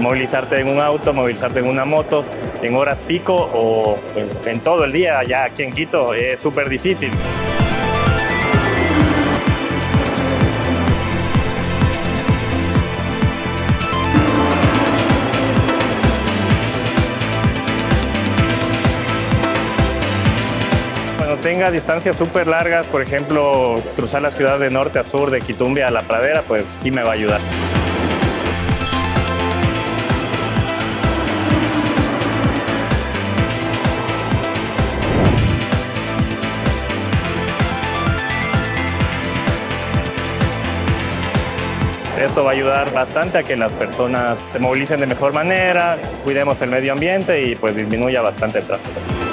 movilizarte en un auto, movilizarte en una moto, en horas pico o en, todo el día, ya aquí en Quito, es súper difícil. Cuando tenga distancias súper largas, por ejemplo, cruzar la ciudad de norte a sur, de Quitumbia a la pradera, pues sí me va a ayudar. Esto va a ayudar bastante a que las personas se movilicen de mejor manera, cuidemos el medio ambiente y pues disminuya bastante el tráfico.